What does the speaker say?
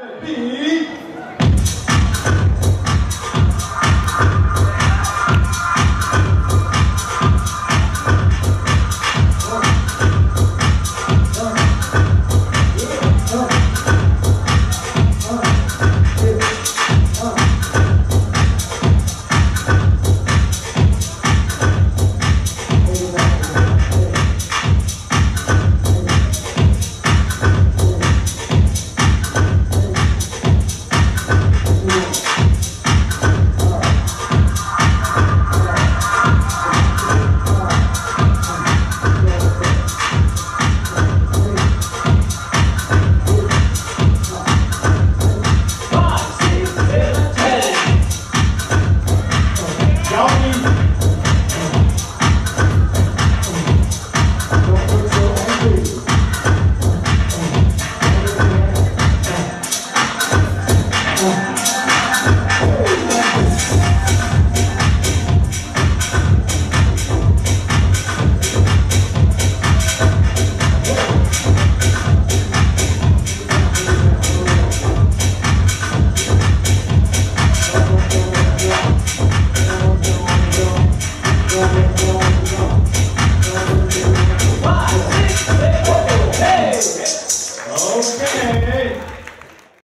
E... Okay.